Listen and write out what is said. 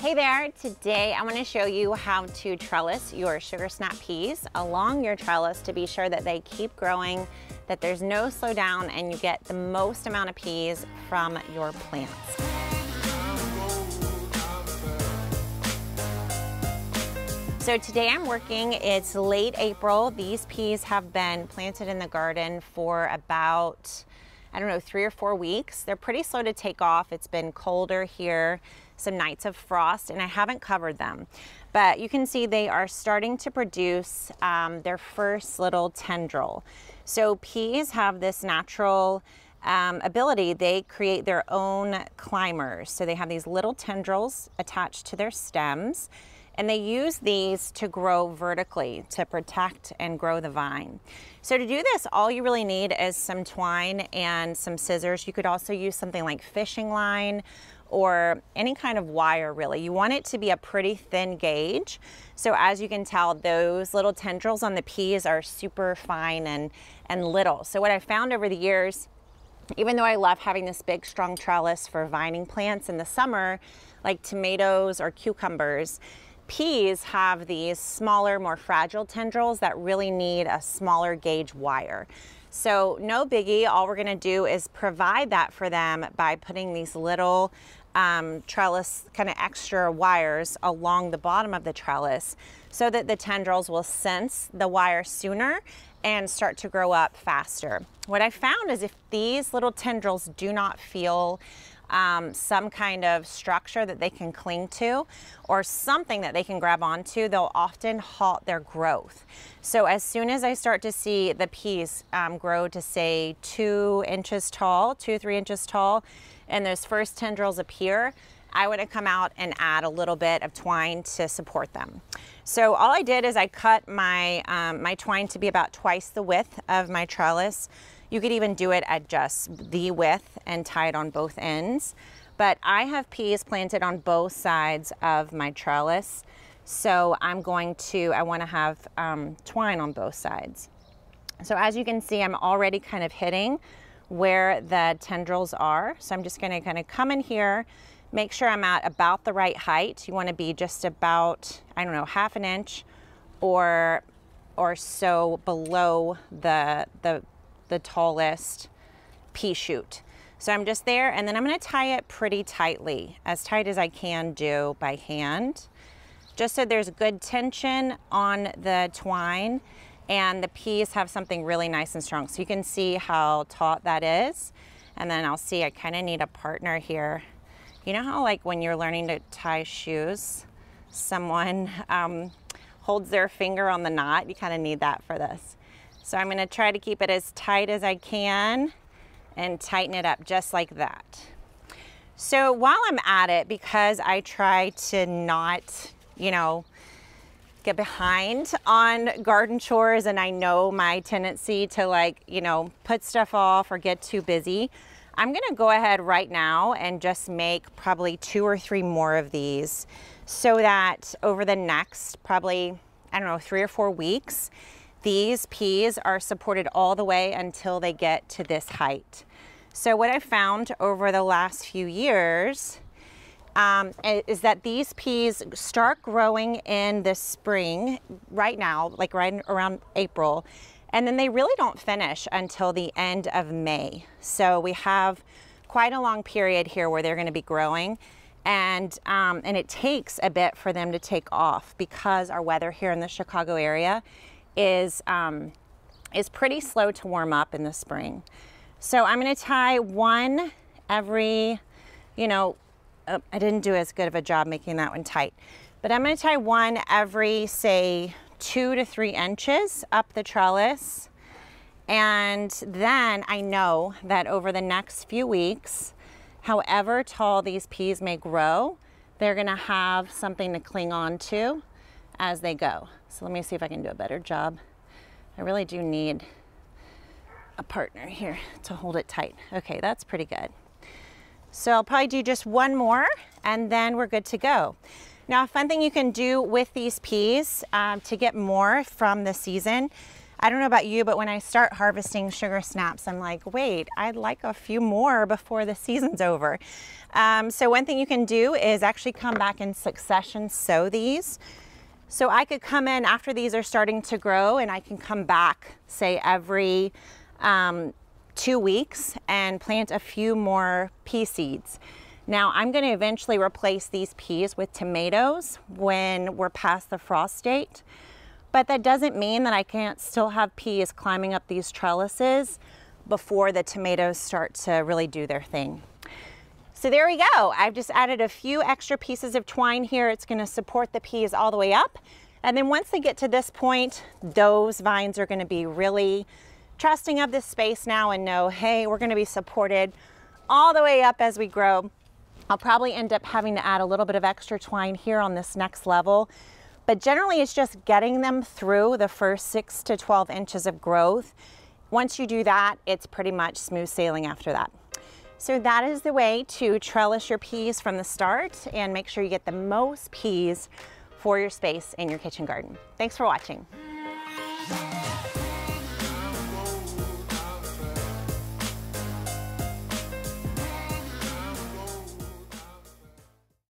Hey there, today I want to show you how to trellis your sugar snap peas along your trellis to be sure that they keep growing, that there's no slowdown and you get the most amount of peas from your plants. So today I'm working, it's late April. These peas have been planted in the garden for about, I don't know, three or four weeks. They're pretty slow to take off. It's been colder here some nights of frost and I haven't covered them. But you can see they are starting to produce um, their first little tendril. So peas have this natural um, ability, they create their own climbers. So they have these little tendrils attached to their stems and they use these to grow vertically to protect and grow the vine. So to do this, all you really need is some twine and some scissors. You could also use something like fishing line or any kind of wire really. You want it to be a pretty thin gauge. So as you can tell, those little tendrils on the peas are super fine and, and little. So what I found over the years, even though I love having this big strong trellis for vining plants in the summer, like tomatoes or cucumbers, peas have these smaller, more fragile tendrils that really need a smaller gauge wire. So no biggie, all we're gonna do is provide that for them by putting these little um, trellis kind of extra wires along the bottom of the trellis so that the tendrils will sense the wire sooner and start to grow up faster. What I found is if these little tendrils do not feel um, some kind of structure that they can cling to or something that they can grab onto, they'll often halt their growth. So as soon as I start to see the peas um, grow to say two inches tall, two, three inches tall, and those first tendrils appear, I would come out and add a little bit of twine to support them. So all I did is I cut my, um, my twine to be about twice the width of my trellis. You could even do it at just the width and tie it on both ends. But I have peas planted on both sides of my trellis. So I'm going to, I wanna have um, twine on both sides. So as you can see, I'm already kind of hitting where the tendrils are. So I'm just gonna kind of come in here, make sure I'm at about the right height. You wanna be just about, I don't know, half an inch or or so below the, the, the tallest pea shoot. So I'm just there and then I'm gonna tie it pretty tightly, as tight as I can do by hand, just so there's good tension on the twine and the peas have something really nice and strong. So you can see how taut that is. And then I'll see, I kind of need a partner here. You know how like when you're learning to tie shoes, someone um, holds their finger on the knot? You kind of need that for this. So I'm gonna try to keep it as tight as I can and tighten it up just like that. So while I'm at it, because I try to not, you know, get behind on garden chores and I know my tendency to like, you know, put stuff off or get too busy. I'm gonna go ahead right now and just make probably two or three more of these so that over the next probably, I don't know, three or four weeks, these peas are supported all the way until they get to this height. So what I've found over the last few years um, is that these peas start growing in the spring right now, like right around April, and then they really don't finish until the end of May. So we have quite a long period here where they're gonna be growing and, um, and it takes a bit for them to take off because our weather here in the Chicago area is, um, is pretty slow to warm up in the spring. So I'm gonna tie one every, you know, oh, I didn't do as good of a job making that one tight. But I'm gonna tie one every, say, two to three inches up the trellis. And then I know that over the next few weeks, however tall these peas may grow, they're gonna have something to cling on to as they go. So let me see if I can do a better job. I really do need a partner here to hold it tight. Okay, that's pretty good. So I'll probably do just one more and then we're good to go. Now, a fun thing you can do with these peas um, to get more from the season, I don't know about you, but when I start harvesting sugar snaps, I'm like, wait, I'd like a few more before the season's over. Um, so one thing you can do is actually come back in succession, sow these. So I could come in after these are starting to grow and I can come back, say every um, two weeks and plant a few more pea seeds. Now I'm going to eventually replace these peas with tomatoes when we're past the frost date. But that doesn't mean that I can't still have peas climbing up these trellises before the tomatoes start to really do their thing. So there we go. I've just added a few extra pieces of twine here. It's gonna support the peas all the way up. And then once they get to this point, those vines are gonna be really trusting of this space now and know, hey, we're gonna be supported all the way up as we grow. I'll probably end up having to add a little bit of extra twine here on this next level but generally it's just getting them through the first six to 12 inches of growth. Once you do that, it's pretty much smooth sailing after that. So that is the way to trellis your peas from the start and make sure you get the most peas for your space in your kitchen garden. Thanks for watching.